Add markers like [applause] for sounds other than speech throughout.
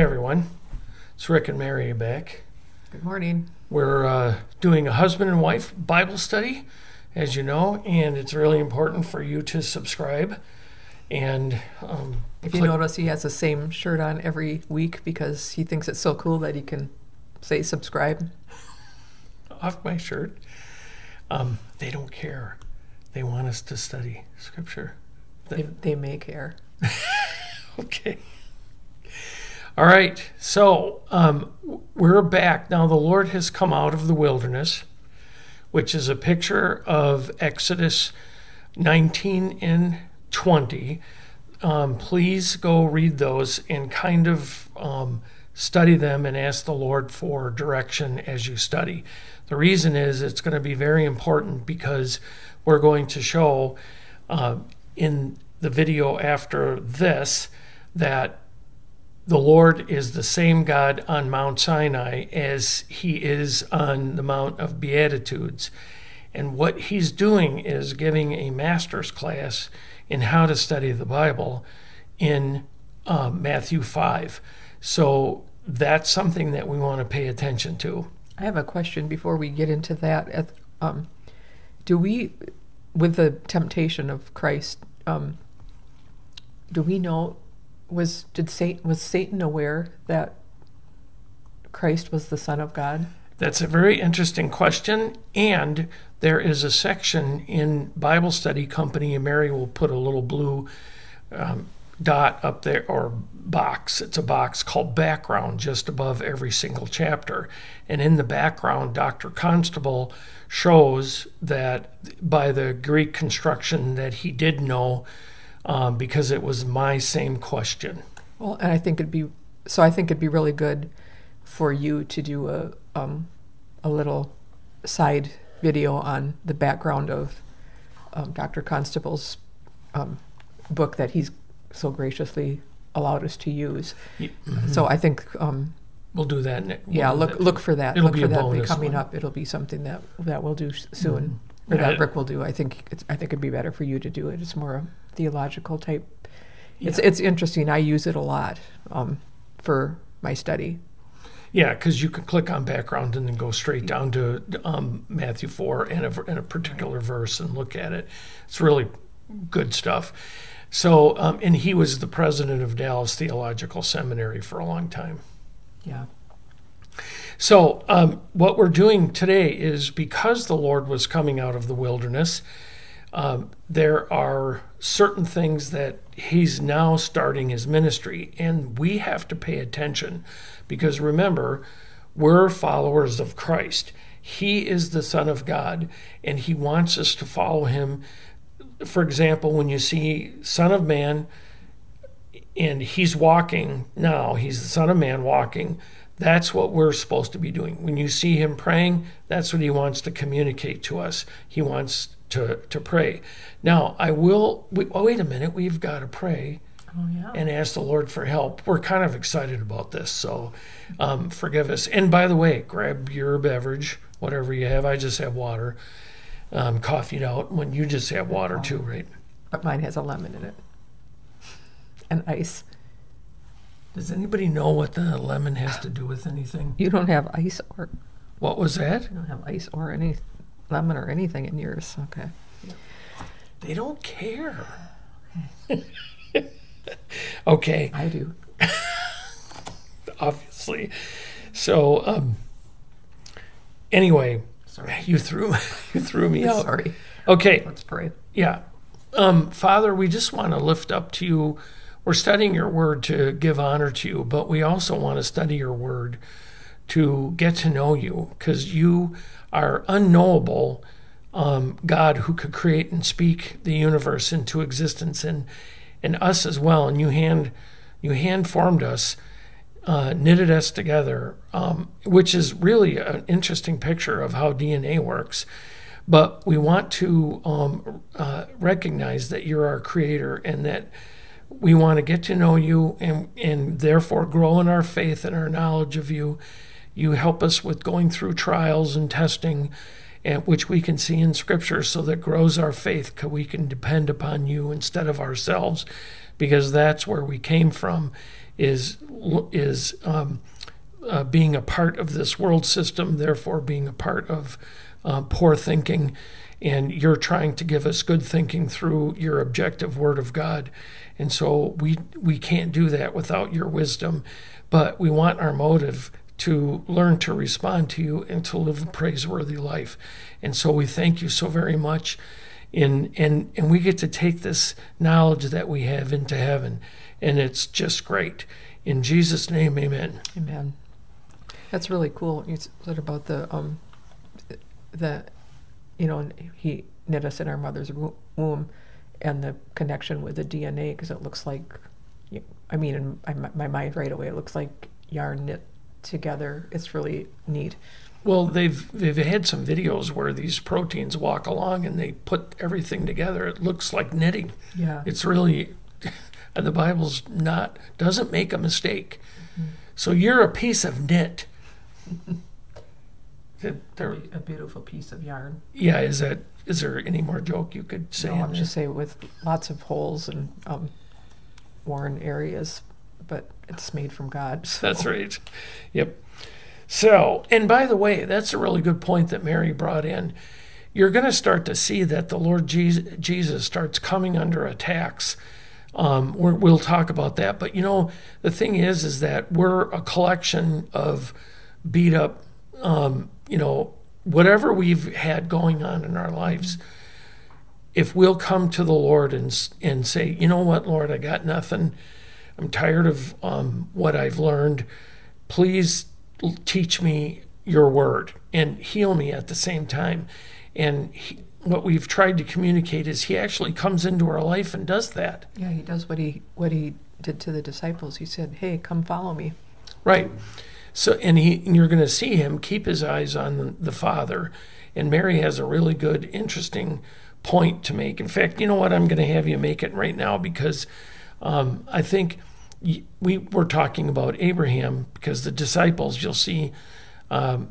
Hi, everyone. It's Rick and Mary back. Good morning. We're uh, doing a husband and wife Bible study, as you know, and it's really important for you to subscribe. And um, If you click- notice, he has the same shirt on every week because he thinks it's so cool that he can say subscribe. [laughs] off my shirt, um, they don't care. They want us to study Scripture. They, they may care. [laughs] Okay. All right. So um, we're back. Now, the Lord has come out of the wilderness, which is a picture of Exodus 19 and 20. Um, please go read those and kind of um, study them and ask the Lord for direction as you study. The reason is it's going to be very important because we're going to show uh, in the video after this that the Lord is the same God on Mount Sinai as he is on the Mount of Beatitudes. And what he's doing is giving a master's class in how to study the Bible in uh, Matthew 5. So that's something that we want to pay attention to. I have a question before we get into that. Um, do we, with the temptation of Christ, um, do we know was did Satan was Satan aware that Christ was the Son of God? That's a very interesting question. And there is a section in Bible Study Company, and Mary will put a little blue um, dot up there or box. It's a box called background just above every single chapter. And in the background, Dr. Constable shows that by the Greek construction that he did know um, because it was my same question. Well, and I think it'd be so. I think it'd be really good for you to do a um, a little side video on the background of um, Dr. Constable's um, book that he's so graciously allowed us to use. Y- So I think, um, We'll do that. we'll yeah, look that. look for that. It'll look be for a that coming one. up. It'll be something that that we'll do soon, or Yeah. that Rick will do. I think it's, I think it'd be better for you to do it. It's more a theological type. It's Yeah. it's interesting. I use it a lot um, for my study. Yeah, because you can click on background and then go straight down to um, Matthew 4 and a, and a particular verse and look at it. It's really good stuff. So, um, and he was the president of Dallas Theological Seminary for a long time. Yeah. So, um, what we're doing today is because the Lord was coming out of the wilderness, um, there are certain things that He's now starting His ministry, and we have to pay attention because remember, we're followers of Christ. He is the Son of God, and He wants us to follow Him. For example, when you see Son of Man, and he's walking now, he's the Son of Man walking. That's what we're supposed to be doing. When you see him praying, that's what he wants to communicate to us. He wants to, to pray. Now, I will, we, oh, wait a minute, we've got to pray Oh yeah. and ask the Lord for help. We're kind of excited about this, so um, forgive us. And by the way, grab your beverage, whatever you have. I just have water, um, coffeeed out. When you just have water too, right? But mine has a lemon in it. And ice. Does anybody know what the lemon has to do with anything? You don't have ice or What was that? you don't have ice or any lemon or anything in yours. Okay. They don't care. [sighs] okay, I do. [laughs] obviously. So, um, anyway, Sorry. you threw [laughs] you threw me out. Sorry. Okay, Let's pray. yeah. Um, Father, we just want to lift up to you. We're studying your word to give honor to you, but we also want to study your word to get to know you because you are unknowable um, God who could create and speak the universe into existence and and us as well. And you hand you hand formed us, uh, knitted us together, um, which is really an interesting picture of how DNA works. But we want to um, uh, recognize that you're our creator and that we want to get to know you and, and therefore grow in our faith and our knowledge of you. You help us with going through trials and testing, and which we can see in Scripture, so that grows our faith, we can depend upon you instead of ourselves, because that's where we came from, is is um, uh, being a part of this world system, therefore being a part of uh, poor thinking, and you're trying to give us good thinking through your objective Word of God, and so we we can't do that without your wisdom, but we want our motive to learn to respond to you and to live a praiseworthy life, and so we thank you so very much. In, and and we get to take this knowledge that we have into heaven, and it's just great. In Jesus' name, Amen. Amen. That's really cool. You said about the um, the, you know, he knit us in our mother's womb, and the connection with the DNA because it looks like, I mean, in my mind right away, it looks like yarn knit together. It's really neat. Well, they've they've had some videos where these proteins walk along and they put everything together. It looks like knitting. Yeah. It's really [laughs] and the Bible's not doesn't make a mistake. Mm-hmm. So you're a piece of knit. [laughs] They're, a beautiful piece of yarn. Yeah, is that is there any more joke you could say? No, I'm just saying with lots of holes and um, worn areas, but it's made from God. [laughs] So. That's right. Yep. So, and by the way, that's a really good point that Mary brought in. You're going to start to see that the Lord Jesus starts coming under attacks. Um, we will talk about that, but you know, the thing is, is that we're a collection of beat up, um, you know, whatever we've had going on in our lives. If we'll come to the Lord and and say, you know what, Lord, I got nothing. I'm tired of um, what I've learned. Please teach me your word and heal me at the same time. And he, what we've tried to communicate is he actually comes into our life and does that. Yeah, he does what he what he did to the disciples. He said, "Hey, come follow me." Right. So, and he and you're going to see him keep his eyes on the, the Father. And Mary has a really good, interesting point to make. In fact, you know what? I'm going to have you make it right now because um, I think we were talking about Abraham because the disciples, you'll see um,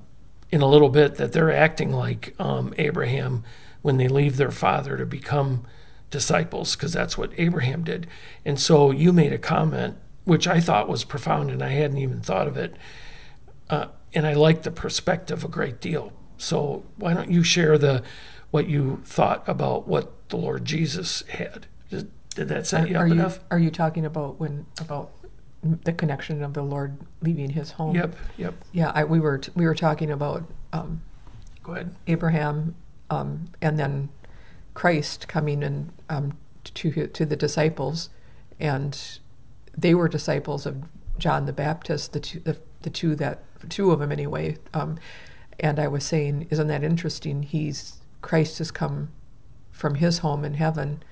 in a little bit that they're acting like um, Abraham when they leave their father to become disciples because that's what Abraham did. And so you made a comment which I thought was profound and I hadn't even thought of it. Uh, and I like the perspective a great deal. So why don't you share the what you thought about what the Lord Jesus had? Did that set you are up you, enough? Are you talking about when about the connection of the Lord leaving His home? Yep, yep. Yeah, I, we were t- we were talking about. Um, Go ahead. Abraham, um, and then Christ coming and um, to to the disciples, and they were disciples of John the Baptist, the two the, the two that two of them anyway. Um, and I was saying, isn't that interesting? He's Christ has come from his home in heaven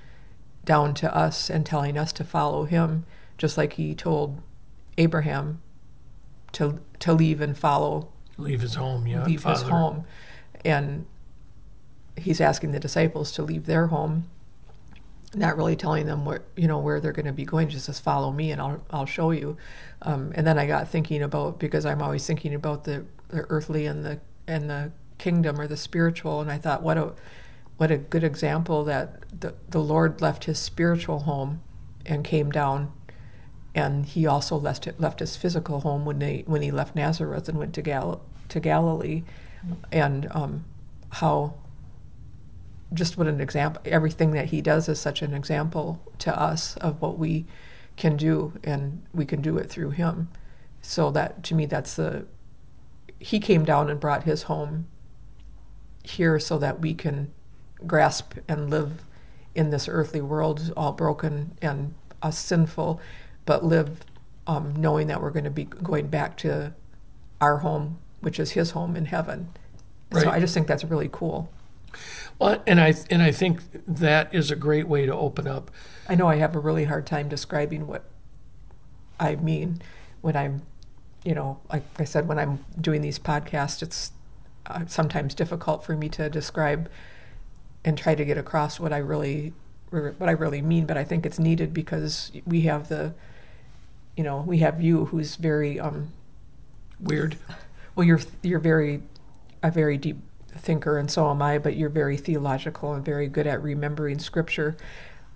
down to us and telling us to follow him, just like he told Abraham to to leave and follow. Leave his home, yeah. Leave father. his home, and he's asking the disciples to leave their home, not really telling them where you know where they're going to be going. Just says, "Follow me, and I'll I'll show you." Um, and then I got thinking about because I'm always thinking about the, the earthly and the and the kingdom or the spiritual, and I thought, what a what a good example that the, the Lord left his spiritual home and came down and he also left left his physical home when they when he left Nazareth and went to Gal to Galilee, and um, how just what an example everything that he does is such an example to us of what we can do and we can do it through him. So that to me that's the he came down and brought his home here so that we can grasp and live in this earthly world, all broken and uh, sinful, but live um, knowing that we're going to be going back to our home, which is His home in heaven. Right. So I just think that's really cool. Well, and I and I think that is a great way to open up. I know I have a really hard time describing what I mean when I'm, you know, like I said, when I'm doing these podcasts, it's uh, sometimes difficult for me to describe and try to get across what I really what I really mean. But I think it's needed because we have the, you know, we have you who's very um, weird. Well, you're you're very a very deep thinker, and so am I. But you're very theological and very good at remembering scripture.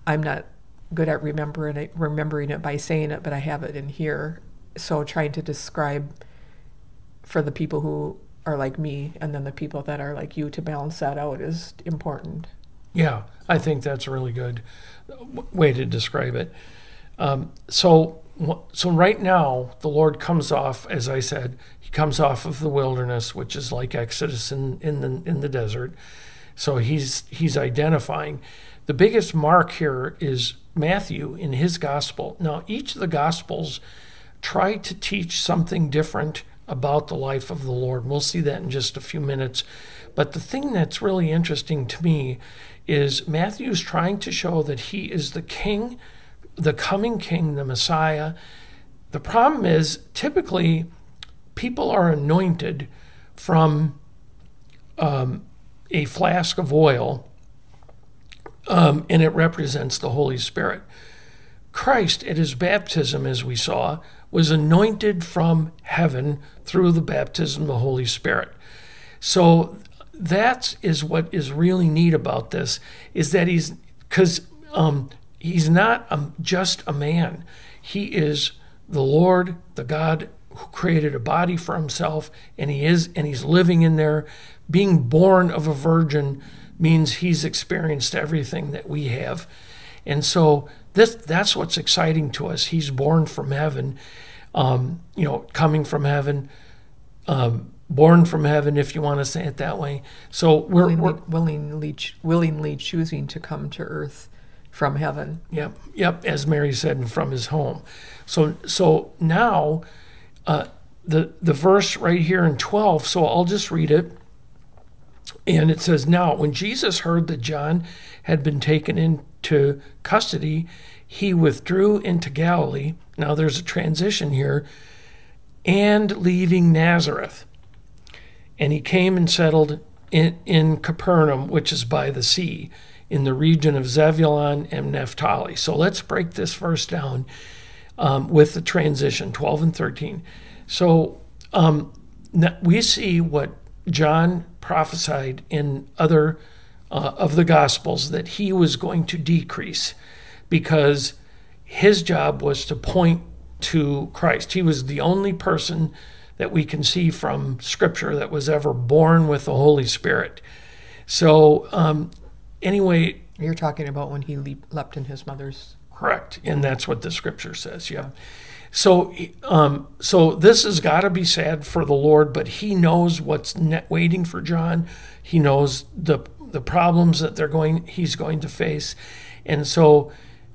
I'm not good at remembering it, remembering it by saying it, but I have it in here. So trying to describe for the people who are like me and then the people that are like you to balance that out is important. Yeah, I think that's a really good way to describe it. Um, so, so right now, the Lord comes off, as I said, he comes off of the wilderness, which is like Exodus in, in the in the desert. So he's he's identifying. The biggest mark here is Matthew in his gospel. Now, each of the gospels try to teach something different about the life of the Lord. We'll see that in just a few minutes. But the thing that's really interesting to me is Matthew's trying to show that he is the king, the coming king, the Messiah. The problem is typically people are anointed from um, a flask of oil, um, and it represents the Holy Spirit. Christ, at his baptism, as we saw, was anointed from heaven through the baptism of the Holy Spirit. So that is what is really neat about this is that he's because um, he's not a, just a man. He is the Lord, the God who created a body for himself, and he is and he's living in there. Being born of a virgin means he's experienced everything that we have, and so this that's what's exciting to us. He's born from heaven, um, you know, coming from heaven. Um, born from heaven, if you want to say it that way. So we're, willingly, we're willingly, willingly choosing to come to earth from heaven. Yep, yep. As Mary said, from his home. So, so now, uh, the the verse right here in twelve. So I'll just read it, and it says, "Now, when Jesus heard that John had been taken into custody, he withdrew into Galilee. Now, there's a transition here, and leaving Nazareth." And he came and settled in, in Capernaum, which is by the sea, in the region of Zebulun and Naphtali. So let's break this verse down um, with the transition 12 and 13. So um, we see what John prophesied in other uh, of the Gospels that he was going to decrease because his job was to point to Christ. He was the only person that we can see from Scripture that was ever born with the Holy Spirit. So, um, anyway. You're talking about when he leap, leapt in his mother's. Correct. And that's what the Scripture says, yeah. So, um, so this has got to be sad for the Lord, but He knows what's waiting for John. He knows the the problems that they're going. He's going to face, and so,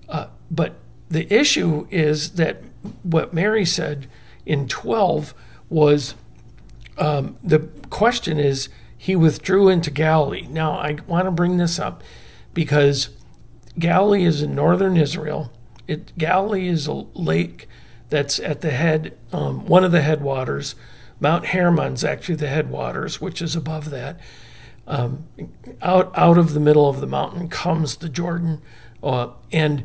uh, but the issue is that what Mary said in twelve was um, the question is he withdrew into Galilee. Now, I want to bring this up because Galilee is in northern Israel. It, Galilee is a lake that's at the head, um, one of the headwaters. Mount Hermon's actually the headwaters, which is above that. Um, out out of the middle of the mountain comes the Jordan, uh, and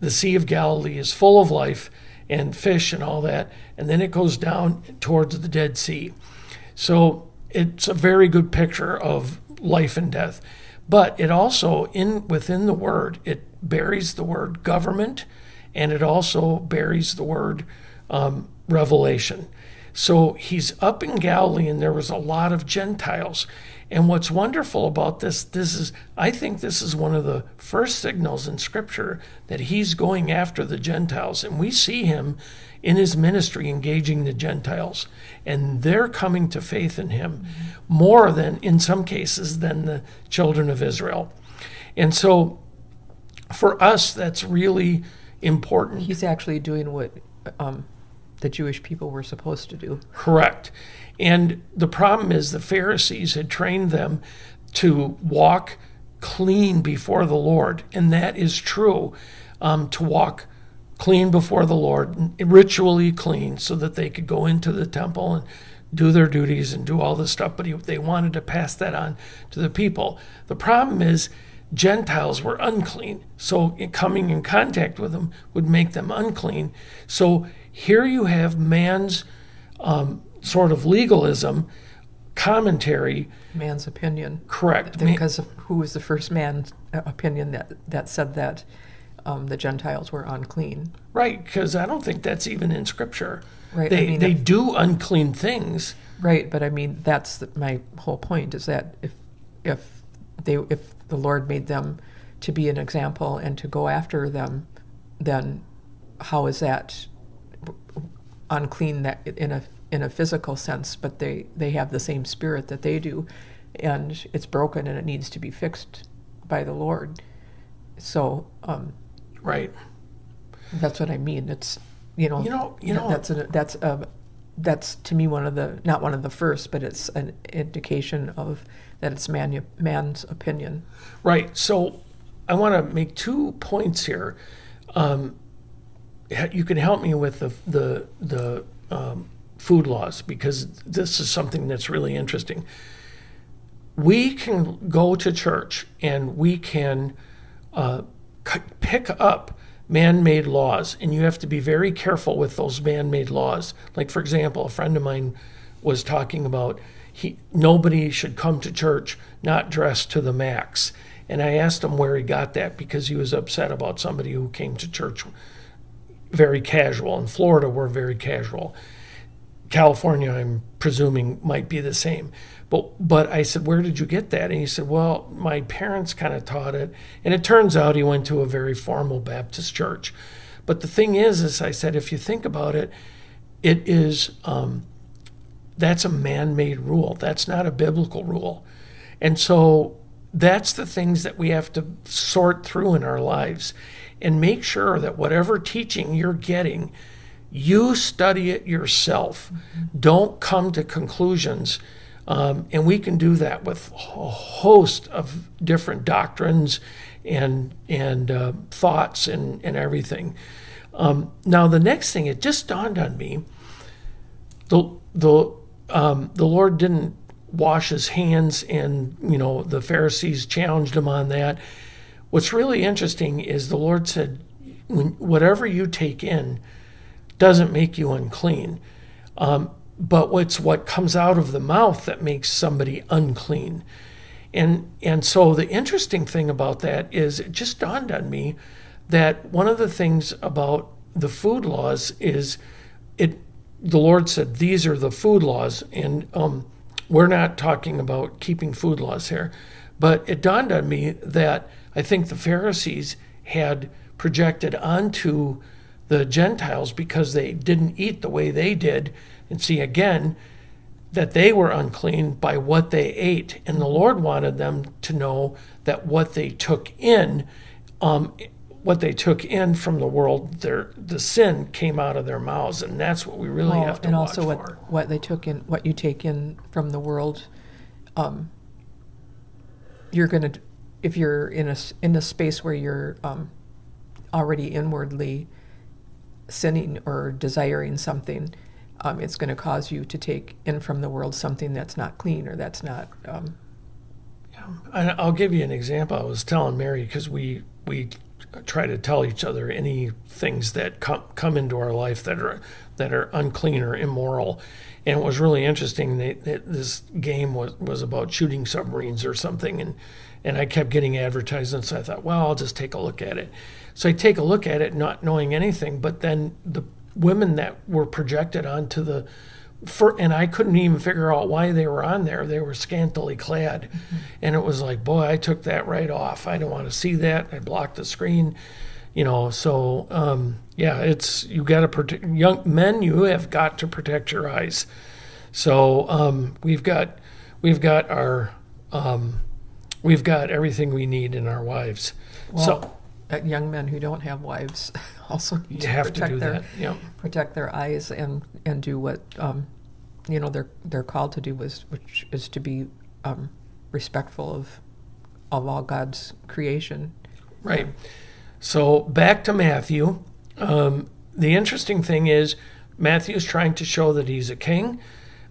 the Sea of Galilee is full of life and fish and all that, and then it goes down towards the Dead Sea. So it's a very good picture of life and death. But it also in within the word it buries the word government, and it also buries the word um, revelation. So he's up in Galilee, and there was a lot of Gentiles. And what's wonderful about this, this is, I think this is one of the first signals in Scripture that he's going after the Gentiles. And we see him in his ministry engaging the Gentiles. And they're coming to faith in him more than, in some cases, than the children of Israel. And so for us, that's really important. He's actually doing what um, the Jewish people were supposed to do. Correct. And the problem is the Pharisees had trained them to walk clean before the Lord. And that is true, um, to walk clean before the Lord, ritually clean, so that they could go into the temple and do their duties and do all this stuff. But he, they wanted to pass that on to the people. The problem is, Gentiles were unclean. So coming in contact with them would make them unclean. So here you have man's um, sort of legalism commentary. Man's opinion. Correct. Because of who was the first man's opinion that, that said that um, the Gentiles were unclean. Right, because I don't think that's even in Scripture. Right, I They mean, they if- do unclean things. Right, but I mean that's the, my whole point is that if if they if the Lord made them to be an example and to go after them, then how is that unclean that in a in a physical sense? But they they have the same spirit that they do, and it's broken and it needs to be fixed by the Lord. So um, Right. that's what I mean. It's you know You know- you know- that's a, that's a that's to me one of the not one of the first, but it's an indication of that it's man man's opinion. Right. So I want to make two points here. Um, you can help me with the the the um, food laws because this is something that's really interesting. We can go to church and we can uh, pick up man-made laws, and you have to be very careful with those man-made laws. Like for example, a friend of mine was talking about he nobody should come to church not dressed to the max. And I asked him where he got that because he was upset about somebody who came to church very casual. In Florida, we're very casual. California, I'm presuming, might be the same. But but I said, where did you get that? And he said, well, my parents kind of taught it, and it turns out he went to a very formal Baptist church. But the thing is, is I said, if you think about it, it is um, that's a man-made rule. That's not a biblical rule, and so that's the things that we have to sort through in our lives, and make sure that whatever teaching you're getting you study it yourself. Don't come to conclusions. Um, and we can do that with a host of different doctrines and and uh, thoughts and, and everything. Um, now, the next thing, it just dawned on me the, the, um, the Lord didn't wash his hands, and you know the Pharisees challenged him on that. What's really interesting is the Lord said, whatever you take in, doesn't make you unclean. Um, but what's what comes out of the mouth that makes somebody unclean. And and so the interesting thing about that is it just dawned on me that one of the things about the food laws is it the Lord said these are the food laws and um, we're not talking about keeping food laws here. But it dawned on me that I think the Pharisees had projected onto the Gentiles because they didn't eat the way they did. And see, again, that they were unclean by what they ate. And the Lord wanted them to know that what they took in, um, what they took in from the world, their the sin came out of their mouths, and that's what we really have to and watch also for. what what they took in, what you take in from the world. Um, you're gonna, if you're in a in a space where you're um, already inwardly sinning or desiring something, um, it's going to cause you to take in from the world something that's not clean or that's not. Um, I- I'll give you an example. I was telling Mary because we we try to tell each other any things that come come into our life that are that are unclean or immoral. And it was really interesting. They, that this game was, was about shooting submarines or something, and and I kept getting advertisements. I thought, well, I'll just take a look at it. So I take a look at it, not knowing anything. But then the women that were projected onto the for, and I couldn't even figure out why they were on there. They were scantily clad, and it was like, boy, I took that right off. I don't want to see that. I blocked the screen, you know. So um, yeah, it's you got to protect young men. You have got to protect your eyes. So um, we've got we've got our um, we've got everything we need in our wives. so well, uh, young men who don't have wives [laughs] also need you have to protect do their that. Yeah. protect their eyes and and do what um, you know they're they're called to do was which is to be um, respectful of of all God's creation. Right. So back to Matthew. Um, the interesting thing is, Matthew is trying to show that he's a king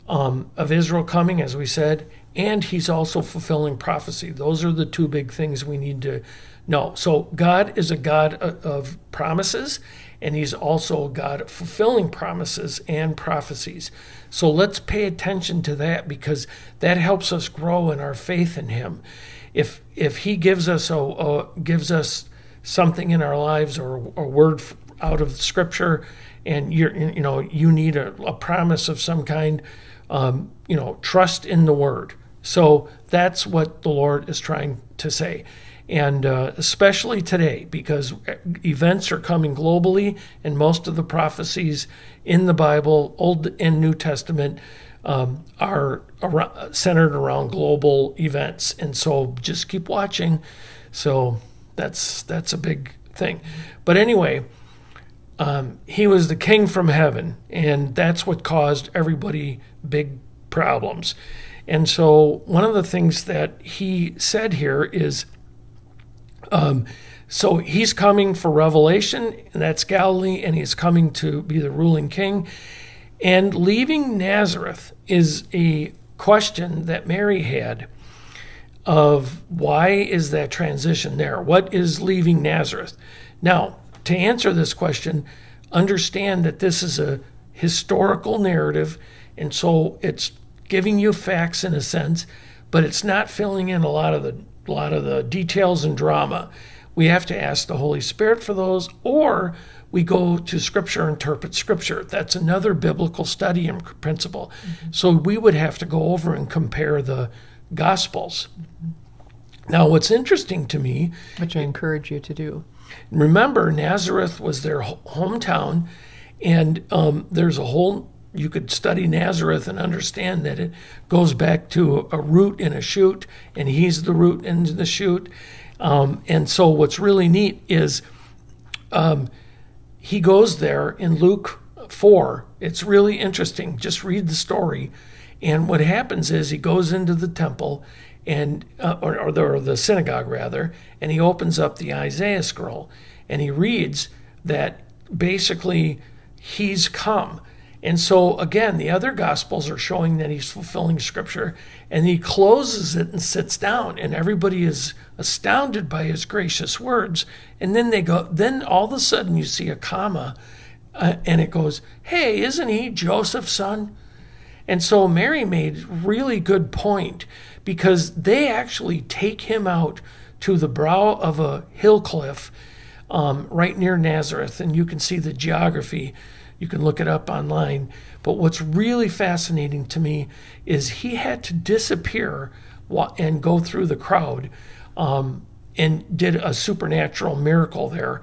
um, of Israel coming, as we said, and he's also fulfilling prophecy. Those are the two big things we need to know. So God is a God of promises, and he's also a God fulfilling promises and prophecies. So let's pay attention to that because that helps us grow in our faith in him. If if he gives us a, a gives us something in our lives or a word out of Scripture, and you're you know you need a, a promise of some kind, um, you know, trust in the Word. So that's what the Lord is trying to say. And uh, especially today, because events are coming globally, and most of the prophecies in the Bible, Old and New Testament, um, are around, centered around global events. And so just keep watching. So that's that's a big thing. But anyway, um, he was the king from heaven, and that's what caused everybody big problems. And so one of the things that he said here is um, so he's coming for revelation, and that's Galilee, and he's coming to be the ruling king. And leaving Nazareth is a question that Mary had of why is that transition there? What is leaving Nazareth? Now, to answer this question, understand that this is a historical narrative, and so it's giving you facts in a sense, but it's not filling in a lot of the a lot of the details and drama. We have to ask the Holy Spirit for those, or we go to Scripture, interpret Scripture. That's another biblical study and principle. Mm-hmm. So we would have to go over and compare the Gospels. Mm-hmm. Now, what's interesting to me, which I encourage you to do, remember Nazareth was their hometown, and um, there's a whole you could study Nazareth and understand that it goes back to a root and a shoot, and he's the root and the shoot. Um, and so, what's really neat is um, he goes there in Luke 4. It's really interesting. Just read the story. And what happens is he goes into the temple and uh, or, or, the, or the synagogue rather, and he opens up the Isaiah scroll and he reads that basically he's come and so, again, the other gospels are showing that he's fulfilling scripture. And he closes it and sits down, and everybody is astounded by his gracious words. And then they go, then all of a sudden you see a comma, uh, and it goes, Hey, isn't he Joseph's son? And so Mary made really good point because they actually take him out to the brow of a hill cliff um, right near Nazareth, and you can see the geography you can look it up online. But what's really fascinating to me is he had to disappear and go through the crowd um, and did a supernatural miracle there.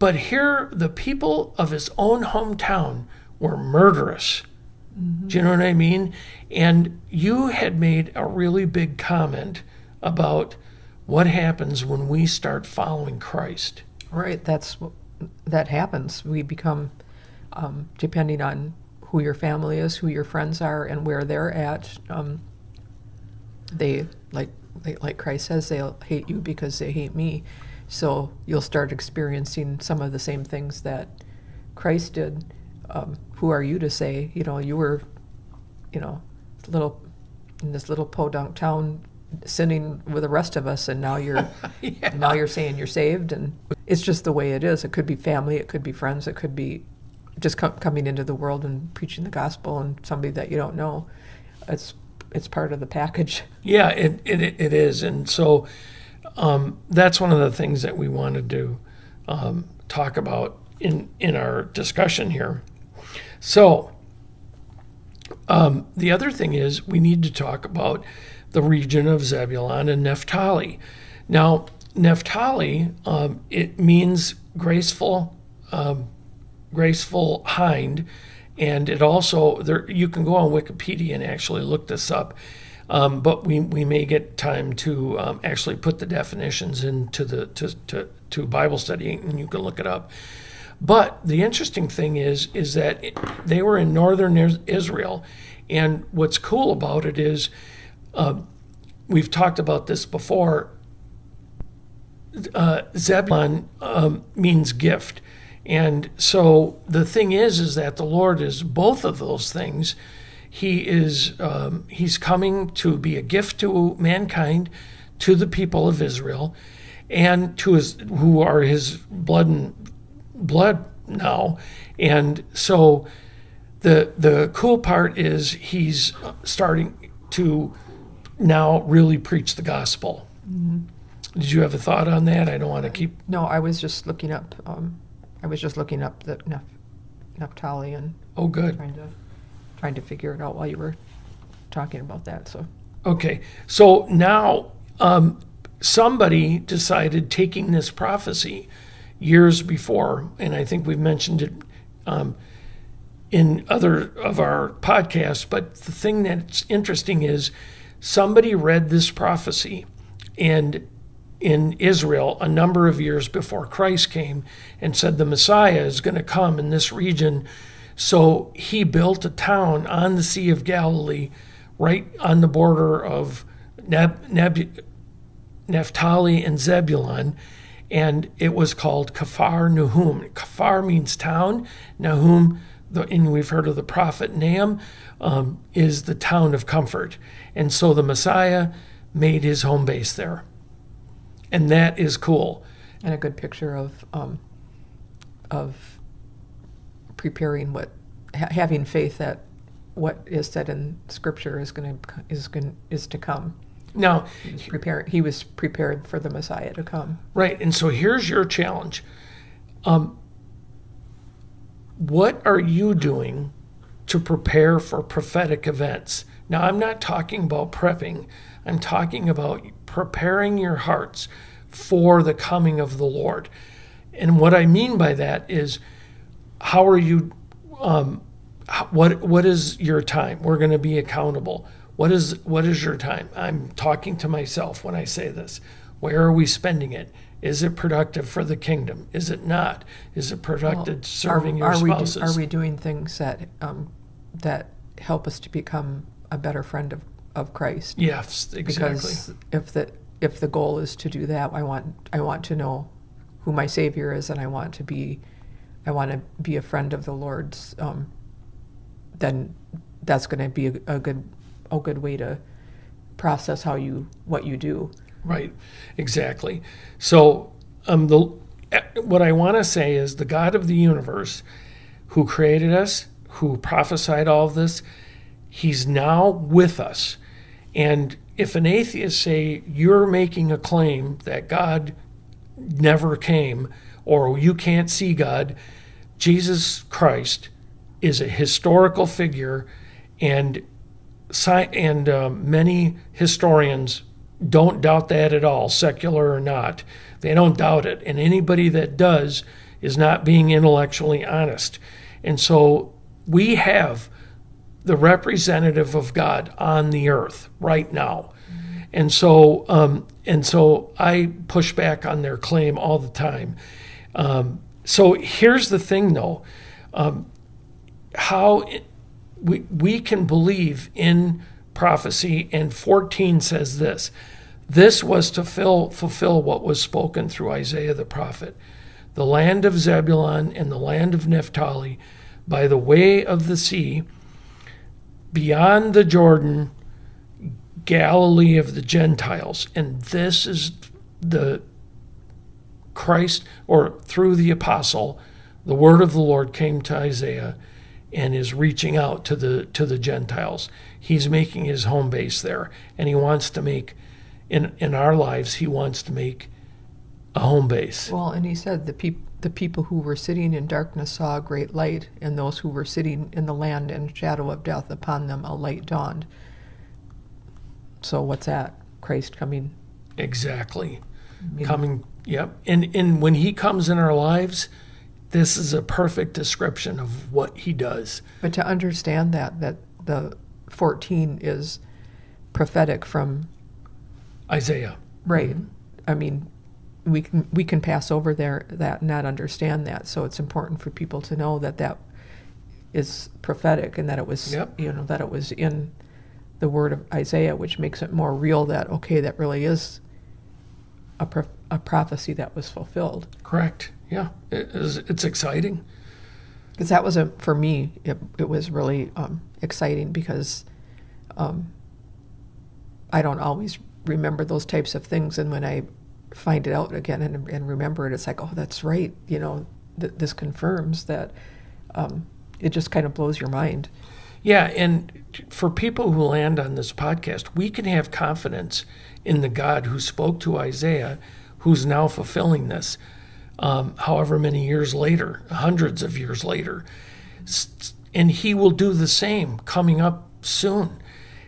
But here, the people of his own hometown were murderous. Mm-hmm. Do you know what I mean? And you had made a really big comment about what happens when we start following Christ. Right. That's that happens. We become um, depending on who your family is, who your friends are, and where they're at. Um, they like like Christ says they'll hate you because they hate me. So you'll start experiencing some of the same things that Christ did. Um, who are you to say? You know, you were, you know, little in this little podunk town sinning with the rest of us and now you're [laughs] yeah. now you're saying you're saved and it's just the way it is it could be family it could be friends it could be just com- coming into the world and preaching the gospel and somebody that you don't know. It's it's part of the package. Yeah, it it, it is, and so um, that's one of the things that we wanted to um, talk about in in our discussion here. So um, the other thing is we need to talk about the region of Zebulun and Naphtali. Now, Naphtali um, it means graceful um, graceful hind, and it also there you can go on Wikipedia and actually look this up. Um, but we, we may get time to um, actually put the definitions into the to, to, to Bible study, and you can look it up. But the interesting thing is is that it, they were in northern Israel, and what's cool about it is uh, we've talked about this before. Uh, Zebulun um, means gift, and so the thing is, is that the Lord is both of those things. He is um, he's coming to be a gift to mankind, to the people of Israel, and to his who are his blood and blood now. And so the the cool part is he's starting to now really preach the gospel. Mm-hmm. Did you have a thought on that? I don't want to keep. No, I was just looking up. Um, I was just looking up the Neph- Naphtali and Oh, good. trying to trying to figure it out while you were talking about that. So Okay, so now um, somebody decided taking this prophecy years before, and I think we've mentioned it um, in other of our podcasts. But the thing that's interesting is somebody read this prophecy, and in Israel a number of years before Christ came and said the Messiah is going to come in this region. So he built a town on the Sea of Galilee, right on the border of Neb- Neb- Naphtali and Zebulun, and it was called Kafar Nahum. Kafar means town. Nahum, the, and we've heard of the prophet Nahum, um, is the town of comfort. And so the Messiah made his home base there. And that is cool. and a good picture of um, of preparing what ha- having faith that what is said in Scripture is going to is going is to come. Now, He was prepared. He was prepared for the Messiah to come. Right. And so here's your challenge. Um, what are you doing to prepare for prophetic events? Now, I'm not talking about prepping, I'm talking about preparing your hearts for the coming of the Lord. And what I mean by that is, how are you? Um, what what is your time? We're going to be accountable. What is what is your time? I'm talking to myself when I say this. Where are we spending it? Is it productive for the kingdom? Is it not? Is it productive serving are, your are we do- spouses? are we doing things that um, that help us to become a better friend of, of Christ? yes, exactly. Because if the if the goal is to do that, I want I want to know who my Savior is, and I want to be I want to be a friend of the Lord's. Um, then that's going to be a, a good a good way to process how you what you do. Right, exactly. So, um, the what I want to say is the God of the universe, who created us, who prophesied all of this, He's now with us. And if an atheist say you're making a claim that God never came or you can't see God, Jesus Christ is a historical figure, and and um, many historians don't doubt that at all, secular or not. They don't doubt it, and anybody that does is not being intellectually honest. And so we have the representative of God on the earth right now. And so, um, and so I push back on their claim all the time. Um, so here's the thing, though, um, how it, we we can believe in prophecy. And 14 says this: This was to fill, fulfill what was spoken through Isaiah the prophet. The land of Zebulun and the land of Naphtali, by the way of the sea, beyond the Jordan, Galilee of the Gentiles. And this is the Christ, or through the apostle, the word of the Lord came to Isaiah and is reaching out to the to the Gentiles. He's making his home base there, and he wants to make in in our lives. He wants to make a home base. Well, and he said the peop- the people who were sitting in darkness saw a great light, and those who were sitting in the land and shadow of death upon them a light dawned. So what's that? Christ coming. Exactly, you know, coming. Yep, and and when he comes in our lives, this is a perfect description of what he does. But to understand that that the 14 is prophetic from Isaiah. right. I mean, we can we can pass over there that and not understand that. So it's important for people to know that that is prophetic and that it was Yep. you know that it was in the word of Isaiah, which makes it more real. That okay, that really is a pro- a prophecy that was fulfilled. Correct. Yeah, it is, it's exciting. because that was a for me it, it was really um, exciting because um, I don't always remember those types of things and when I find it out again and, and remember it it's like oh that's right you know th- this confirms that um, it just kind of blows your mind Yeah, and for people who land on this podcast, we can have confidence in the God who spoke to Isaiah, who's now fulfilling this, um, however many years later, hundreds of years later. And he will do the same coming up soon.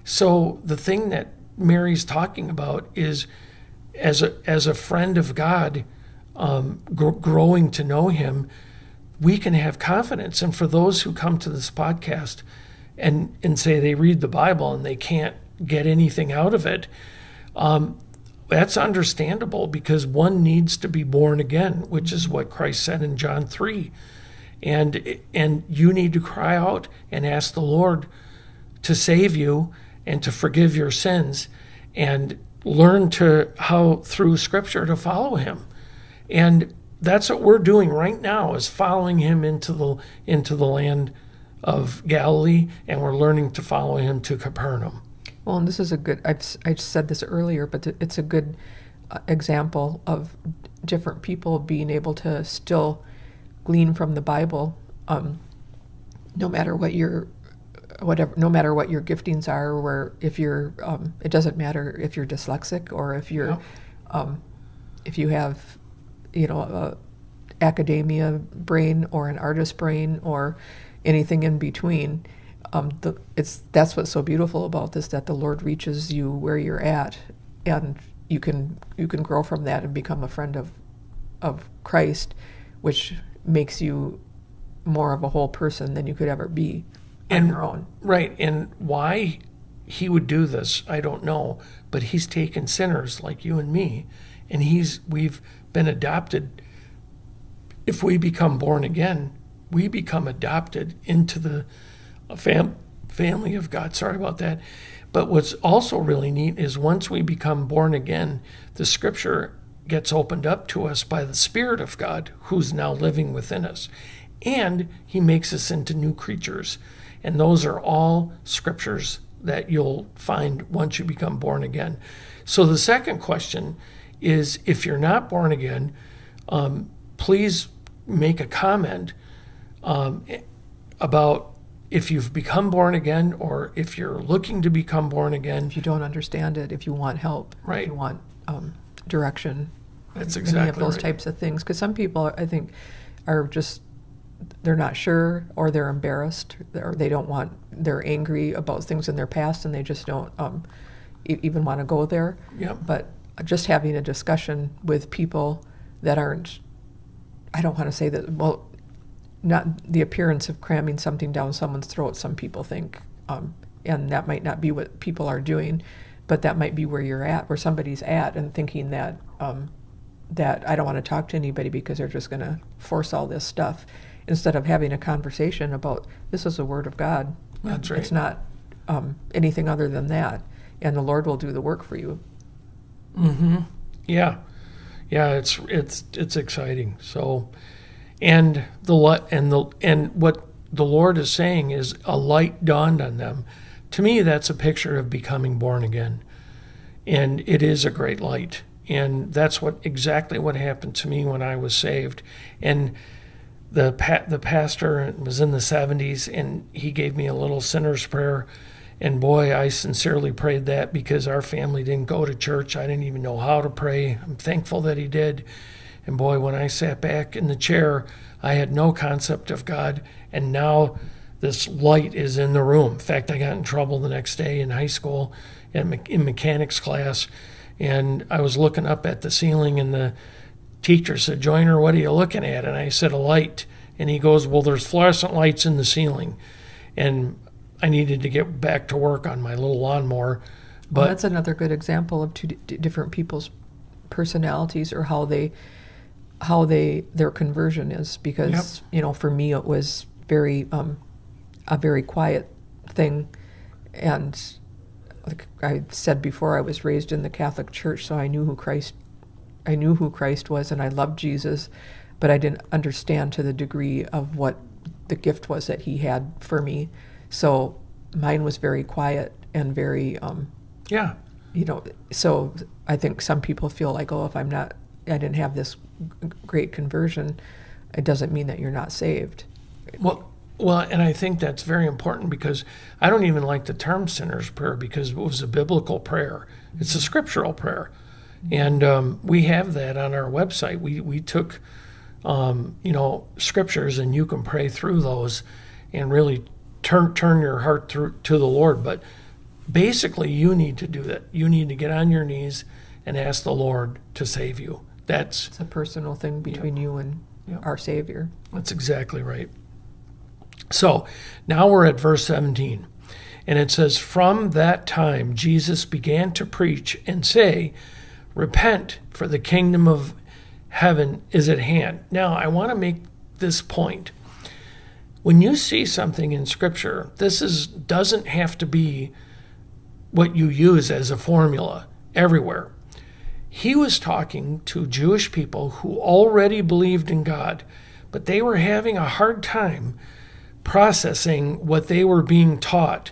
So the thing that Mary's talking about is as a, as a friend of God, um, gr- growing to know him, we can have confidence. And for those who come to this podcast, and and say they read the Bible and they can't get anything out of it, um, that's understandable because one needs to be born again, which is what Christ said in John three, and and you need to cry out and ask the Lord to save you and to forgive your sins, and learn to how through Scripture to follow Him, and that's what we're doing right now is following Him into the into the land of Galilee, and we're learning to follow him to Capernaum. Well, and this is a good, I've, I said this earlier, but it's a good uh, example of different people being able to still glean from the Bible, um, no matter what your whatever no matter what your giftings are or if you're um, it doesn't matter if you're dyslexic or if you're um, if you have you know a academia brain or an artist brain or anything in between. Um, the, it's that's what's so beautiful about this that the Lord reaches you where you're at, and you can you can grow from that and become a friend of of Christ, which makes you more of a whole person than you could ever be and, on own. Right, and why he would do this, I don't know, but he's taken sinners like you and me, and he's we've been adopted. If we become born again, we become adopted into the uh, fam- family of God. Sorry about that. But what's also really neat is once we become born again, the scripture gets opened up to us by the Spirit of God who's now living within us. And he makes us into new creatures. And those are all scriptures that you'll find once you become born again. So the second question is if you're not born again, um, please make a comment um, about if you've become born again or if you're looking to become born again. If you don't understand it, if you want help, right. if you want um, direction. That's exactly any of those right. types of things. Because some people, I think, are just they're not sure or they're embarrassed or they don't want they're angry about things in their past and they just don't um, e- even want to go there. Yep. But just having a discussion with people that aren't, I don't want to say that. Well, not the appearance of cramming something down someone's throat. Some people think, um, and that might not be what people are doing, but that might be where you're at, where somebody's at, and thinking that um, that I don't want to talk to anybody because they're just going to force all this stuff, instead of having a conversation about this is the word of God. That's right. It's not um, anything other than that, and the Lord will do the work for you. Mm-hmm. Yeah, yeah. It's it's it's exciting. So and the and the and what the Lord is saying is a light dawned on them. To me, that's a picture of becoming born again, and it is a great light. And that's what exactly what happened to me when I was saved. And the pa- the pastor was in the 70s, and he gave me a little sinner's prayer. And boy, I sincerely prayed that because our family didn't go to church. I didn't even know how to pray. I'm thankful that he did and boy, when I sat back in the chair, I had no concept of God. And now this light is in the room. In fact, I got in trouble the next day in high school in, in mechanics class. And I was looking up at the ceiling, and the teacher said, Joyner, what are you looking at? And I said, A light. And he goes, Well, there's fluorescent lights in the ceiling. And I needed to get back to work on my little lawnmower. But well, that's another good example of two d- different people's personalities or how they how they their conversion is because Yep. you know for me it was very um, a very quiet thing and like I said before I was raised in the Catholic Church so I knew who Christ I knew who Christ was and I loved Jesus but I didn't understand to the degree of what the gift was that he had for me so mine was very quiet and very um, yeah, you know so I think some people feel like oh if I'm not I didn't have this great conversion, it doesn't mean that you're not saved. Well, Well, and I think that's very important because I don't even like the term sinner's prayer because it was a biblical prayer. It's a scriptural prayer, and um, we have that on our website. We we took, um, you know, scriptures, and you can pray through those, and really turn turn your heart through to the Lord. But basically, you need to do that. You need to get on your knees and ask the Lord to save you. That's It's a personal thing between you and Yeah. our Savior. That's exactly right. So now we're at verse 17. And it says, From that time Jesus began to preach and say, Repent, for the kingdom of heaven is at hand. Now, I want to make this point. When you see something in Scripture, this is doesn't have to be what you use as a formula everywhere. He was talking to Jewish people who already believed in God, but they were having a hard time processing what they were being taught.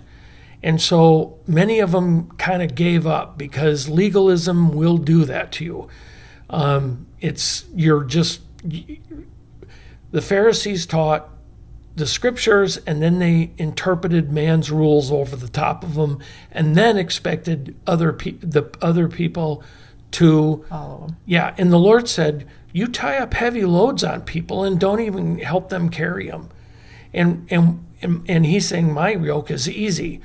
And so many of them kind of gave up because legalism will do that to you. Um, it's you're just the Pharisees taught the scriptures and then they interpreted man's rules over the top of them and then expected other pe- the other people to Follow them. yeah and the lord said you tie up heavy loads on people and don't even help them carry them and and and, and he's saying my yoke is easy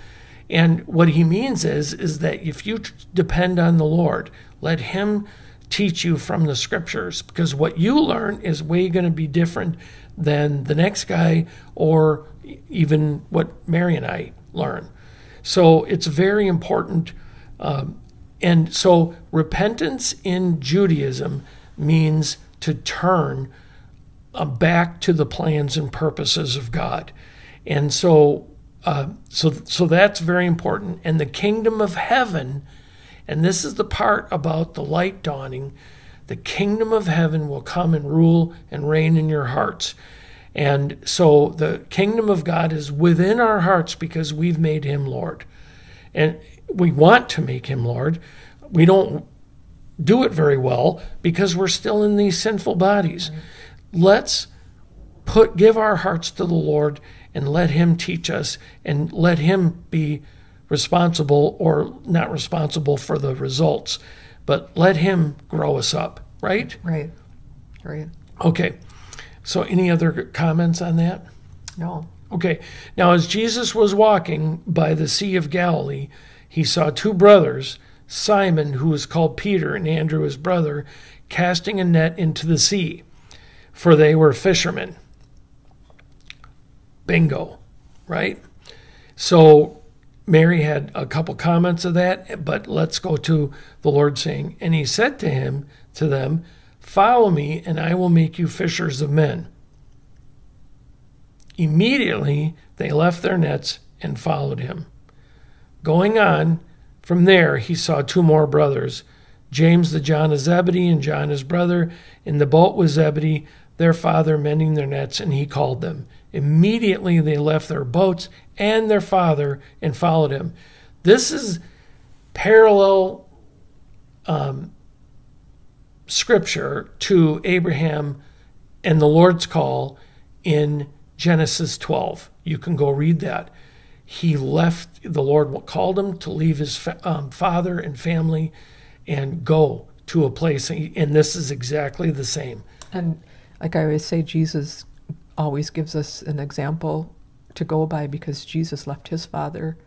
and what he means is is that if you depend on the lord let him teach you from the scriptures because what you learn is way going to be different than the next guy or even what mary and i learn so it's very important um, and so repentance in Judaism means to turn uh, back to the plans and purposes of God. And so, uh, so, so that's very important. And the kingdom of heaven, and this is the part about the light dawning, the kingdom of heaven will come and rule and reign in your hearts. And so the kingdom of God is within our hearts because we've made him Lord. And we want to make him Lord. We don't do it very well because we're still in these sinful bodies. Let's put give our hearts to the Lord and let him teach us and let him be responsible or not responsible for the results, but let him grow us up, right? Right. Right. Okay. So any other comments on that? No. Okay. Now, as Jesus was walking by the Sea of Galilee, he saw two brothers, Simon, who was called Peter, and Andrew, his brother, casting a net into the sea, for they were fishermen. Bingo, right? So Mary had a couple comments of that, but let's go to the Lord saying, And he said to him, to them, Follow me, and I will make you fishers of men. Immediately they left their nets and followed him. Going on, from there he saw two more brothers, James the John of Zebedee and John his brother, in the boat with Zebedee, their father mending their nets, and he called them. Immediately they left their boats and their father and followed him. This is parallel um, scripture to Abraham and the Lord's call in Genesis 12. You can go read that. He left, the Lord called him to leave his fa- um, father and family and go to a place. And this is exactly the same. And like I always say, Jesus always gives us an example to go by because Jesus left his father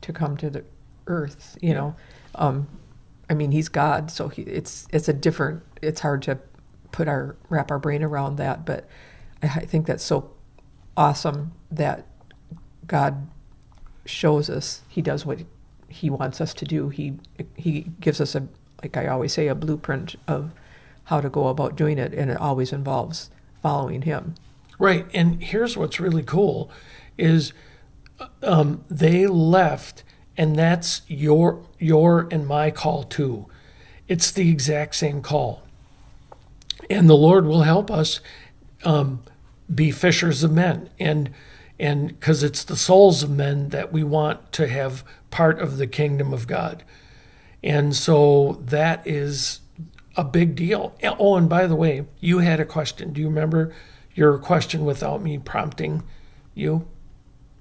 to come to the earth. You Yeah. know, um, I mean, he's God, so he, it's it's a different. It's hard to put our wrap our brain around that, but I, I think that's so awesome that God shows us He does what He wants us to do. He He gives us a like I always say a blueprint of how to go about doing it, and it always involves following Him. Right. And here's what's really cool is um, they left, and that's your your and my call too. It's the exact same call, and the Lord will help us um, be fishers of men, and and because it's the souls of men that we want to have part of the kingdom of God, and so that is a big deal. Oh, and by the way, you had a question. Do you remember your question without me prompting you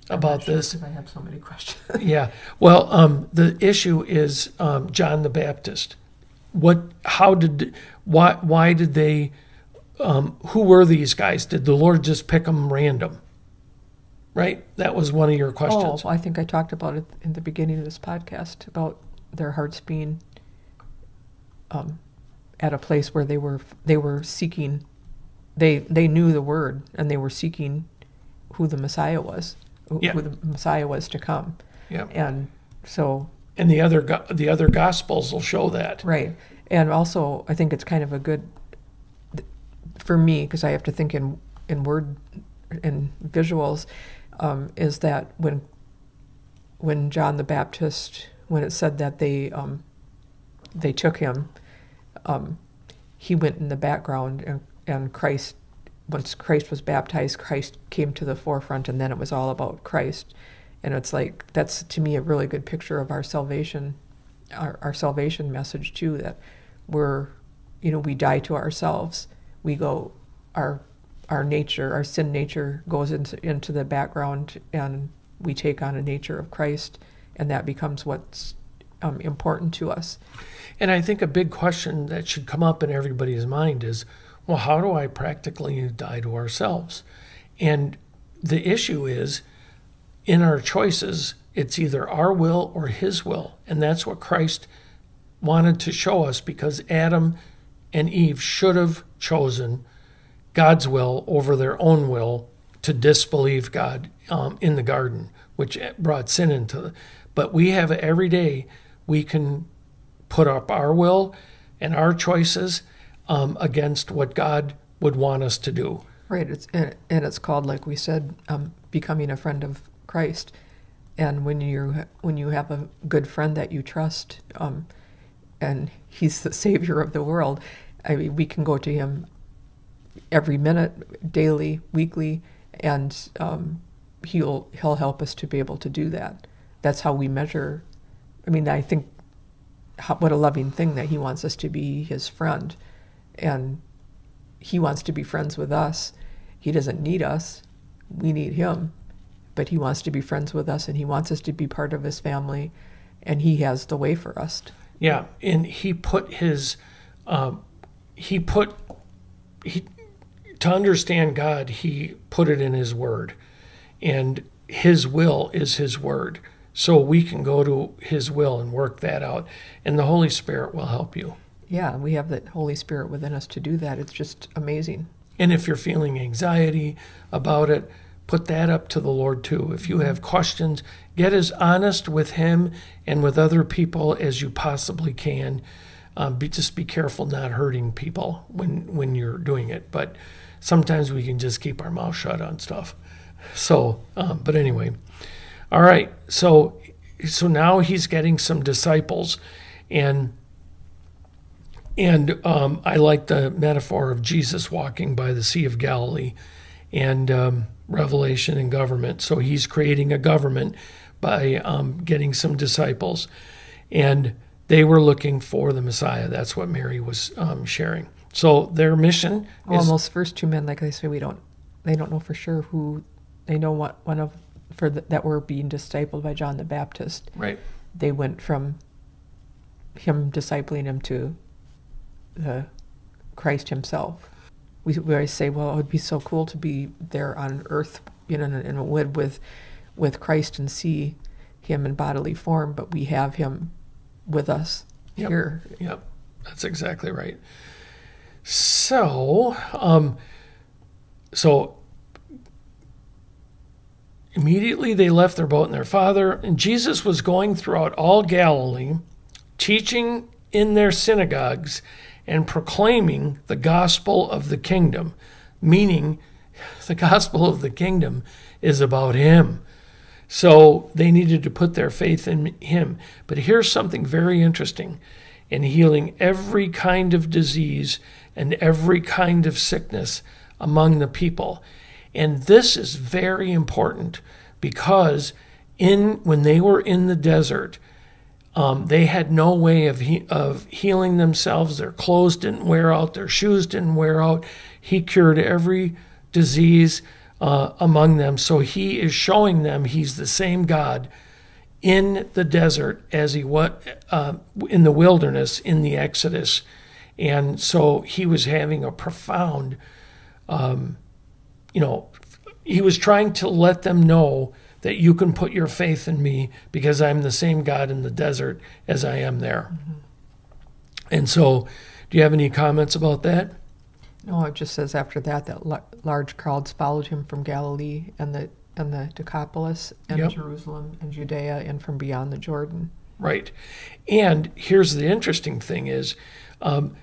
about sure this? I have so many questions. [laughs] Yeah. Well, um, the issue is um, John the Baptist. What? How did? Why? Why did they? Um, who were these guys? Did the Lord just pick them random? Right. That was one of your questions. Oh, I think I talked about it in the beginning of this podcast about their hearts being um, at a place where they were they were seeking. They they knew the word and they were seeking who the Messiah was, who, Yeah. who the Messiah was to come, yeah. and so And the other go- the other Gospels will show that. Right. And also, I think it's kind of a good, for me, because I have to think in, in word and visuals, um, is that when, when John the Baptist, when it said that they, um, they took him, um, he went in the background and, and Christ, once Christ was baptized, Christ came to the forefront and then it was all about Christ. And it's like, that's to me a really good picture of our salvation our, our salvation message too that we're you know we die to ourselves we go our our nature our sin nature goes into into the background and we take on a nature of christ and that becomes what's um, important to us And I think a big question that should come up in everybody's mind is, well, how do I practically die to ourselves? And the issue is, in our choices, it's either our will or His will. And that's what Christ wanted to show us because Adam and Eve should have chosen God's will over their own will to disbelieve God um, in the garden, which brought sin into the. But we have every day. We can put up our will and our choices um, against what God would want us to do. right it's and, it's called like we said um, becoming a friend of christ. And when you when you have a good friend that you trust um, and he's the savior of the world i mean we can go to him every minute daily weekly and um, he'll he'll help us to be able to do that. That's how we measure i mean i think how, what a loving thing that he wants us to be his friend and he wants to be friends with us. He doesn't need us. We need him. But he wants to be friends with us and he wants us to be part of his family and he has the way for us. Yeah, and he put his, um, he put, he to understand God, he put it in his word, and his will is his word. So we can go to his will and work that out, and the Holy Spirit will help you. Yeah we have the holy spirit within us to do that it's just amazing And if you're feeling anxiety about it, put that up to the Lord too. If you have questions, get as honest with Him and with other people as you possibly can. Um, be, just be careful not hurting people when when you're doing it. But sometimes we can just keep our mouth shut on stuff. So, um, but anyway, all right. So, so now he's getting some disciples, and and um, I like the metaphor of Jesus walking by the Sea of Galilee and um, revelation and government. So he's creating a government by um, getting some disciples. And they were looking for the Messiah. That's what Mary was um, sharing. So their mission well, is those first two men like i say we don't they don't know for sure who they know what one of for the, that were being discipled by john the baptist right. they went from him discipling him to the Christ himself. We, we always say, well, it would be so cool to be there on earth, you know, and it would with with Christ and see him in bodily form, but we have him with us Yep. here. Yep, that's exactly right. So, um, so immediately they left their boat and their father, and Jesus was going throughout all Galilee, teaching in their synagogues and proclaiming the gospel of the kingdom, meaning [laughs] the gospel of the kingdom is about him. So they needed to put their faith in him. But here's something very interesting in healing every kind of disease and every kind of sickness among the people. And this is very important because in when they were in the desert, um, they had no way of he, of healing themselves. Their clothes didn't wear out. Their shoes didn't wear out. He cured every disease uh, among them. So he is showing them he's the same God in the desert as he was uh, in the wilderness in the Exodus. And so he was having a profound, um, you know, he was trying to let them know that you can put your faith in me because I'm the same God in the desert as I am there. Mm-hmm. And so, do you have any comments about that? No, it just says after that that large crowds followed him from Galilee and the and the Decapolis and yep. Jerusalem and Judea and from beyond the Jordan. Right, and here's the interesting thing: is um,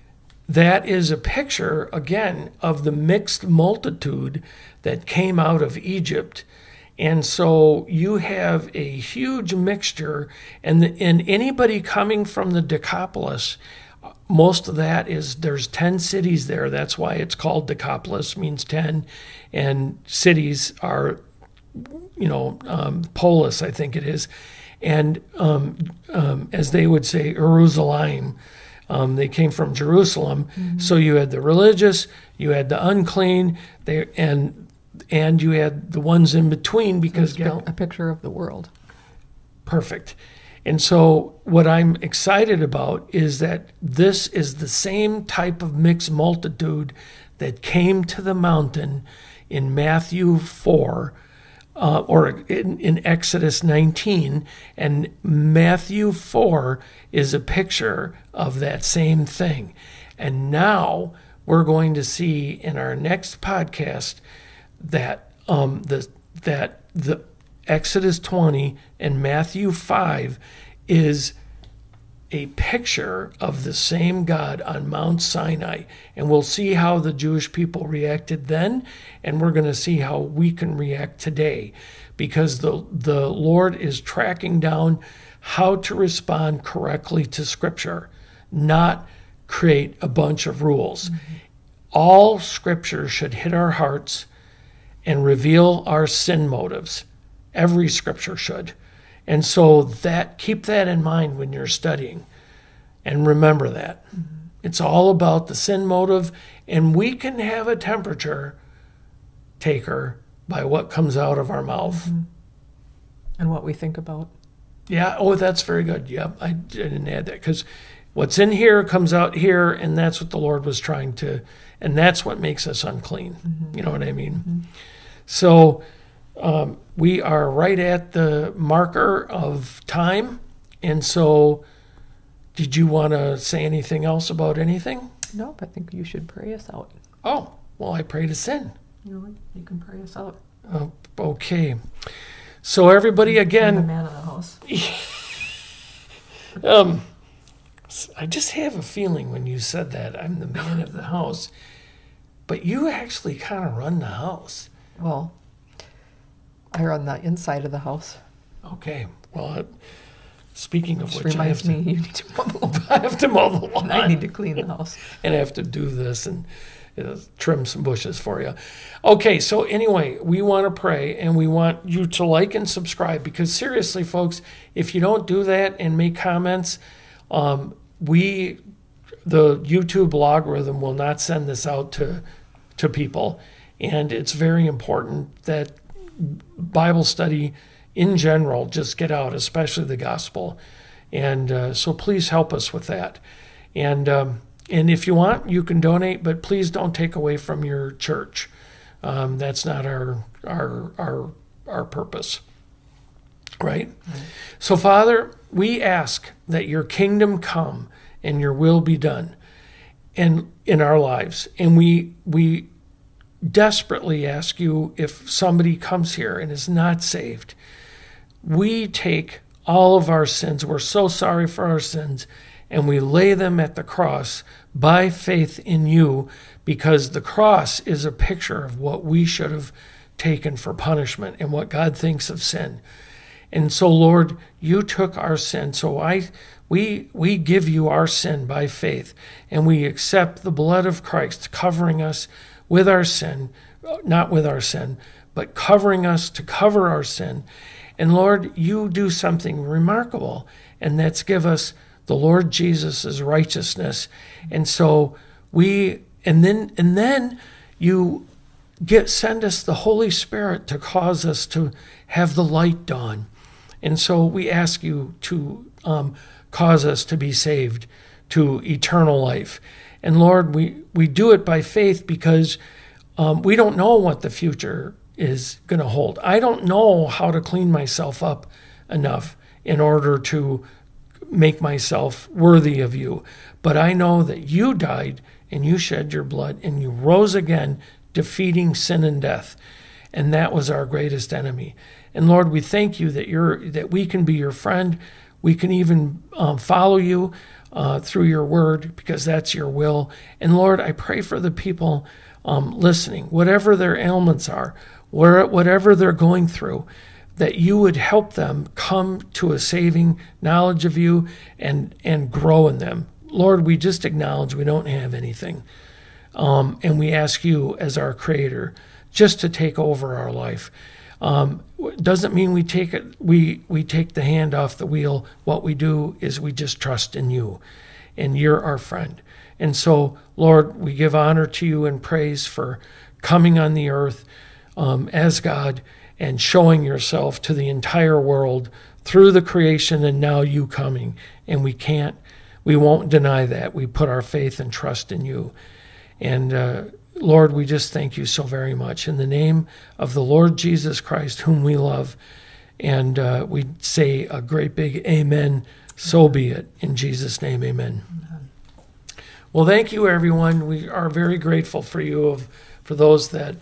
that is a picture again of the mixed multitude that came out of Egypt. And so you have a huge mixture, and, the, and anybody coming from the Decapolis most of that is there's 10 cities there. That's why it's called Decapolis, means 10. And cities are, you know, um, polis, I think it is. And um, um, as they would say, Jerusalem. Um, they came from Jerusalem. Mm-hmm. So you had the religious, you had the unclean, they, and and you had the ones in between because so a picture of the world. Perfect. And so, what I'm excited about is that this is the same type of mixed multitude that came to the mountain in Matthew 4 uh, or in, in, Exodus 19. And Matthew 4 is a picture of that same thing. And now we're going to see in our next podcast that um, the, that the Exodus 20 and Matthew 5 is a picture of the same God on Mount Sinai. And we'll see how the Jewish people reacted then, and we're going to see how we can react today because the, the Lord is tracking down how to respond correctly to Scripture, not create a bunch of rules. Mm-hmm. All Scripture should hit our hearts and reveal our sin motives. Every scripture should. And so that keep that in mind when you're studying and remember that. Mm-hmm. It's all about the sin motive and we can have a temperature taker by what comes out of our mouth mm-hmm. and what we think about. Yeah, oh that's very good. Yep, I didn't add that cuz what's in here comes out here and that's what the Lord was trying to and that's what makes us unclean. Mm-hmm. You know what I mean? Mm-hmm. So um, we are right at the marker of time. And so, did you want to say anything else about anything? Nope, I think you should pray us out. Oh, well, I pray to sin. You, you can pray us out. Uh, okay. So, everybody, again. I'm the man of the house. [laughs] um, I just have a feeling when you said that I'm the man of the house, but you actually kind of run the house. Well, I run the inside of the house. Okay. Well, uh, speaking of which, which, reminds me you need to mow the [laughs] lawn. I have to mow the lawn. I need to clean the house. [laughs] and I have to do this and you know, trim some bushes for you. Okay, so anyway, we want to pray and we want you to like and subscribe because seriously, folks, if you don't do that and make comments, um, we the YouTube algorithm will not send this out to to people, and it's very important that Bible study in general just get out, especially the gospel. And uh, so please help us with that. And um, and if you want, you can donate, but please don't take away from your church. Um, that's not our our our our purpose. Right? right? So, Father, we ask that your kingdom come and your will be done in in our lives. And we we desperately ask you if somebody comes here and is not saved, we take all of our sins, we're so sorry for our sins, and we lay them at the cross by faith in you because the cross is a picture of what we should have taken for punishment and what God thinks of sin. And so Lord, you took our sin. So I we we give you our sin by faith and we accept the blood of Christ covering us with our sin, not with our sin, but covering us to cover our sin. And Lord, you do something remarkable, and that's give us the Lord Jesus' righteousness. And so we and then and then you get send us the Holy Spirit to cause us to have the light dawn. And so we ask you to um, cause us to be saved to eternal life. And Lord, we, we do it by faith because um, we don't know what the future is going to hold. I don't know how to clean myself up enough in order to make myself worthy of you. But I know that you died and you shed your blood and you rose again, defeating sin and death. And that was our greatest enemy. And Lord, we thank you that you're that we can be your friend. We can even um, follow you uh, through your word because that's your will. And Lord, I pray for the people um, listening, whatever their ailments are, whatever they're going through, that you would help them come to a saving knowledge of you and and grow in them. Lord, we just acknowledge we don't have anything, um, and we ask you as our Creator just to take over our life. Um, doesn't mean we take it we we take the hand off the wheel. What we do is we just trust in you, and you're our friend. And so, Lord, we give honor to you and praise for coming on the earth um, as God and showing yourself to the entire world through the creation and now you coming. And we can't, we won't deny that. We put our faith and trust in you. And uh, Lord, we just thank you so very much. In the name of the Lord Jesus Christ, whom we love, and uh, we say a great big amen. So be it. In Jesus' name, amen. amen. Well, thank you, everyone. We are very grateful for you, of, for those that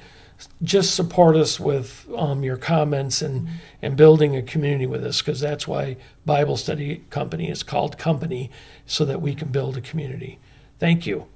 just support us with um, your comments and, and building a community with us, because that's why Bible Study Company is called Company, so that we can build a community. Thank you.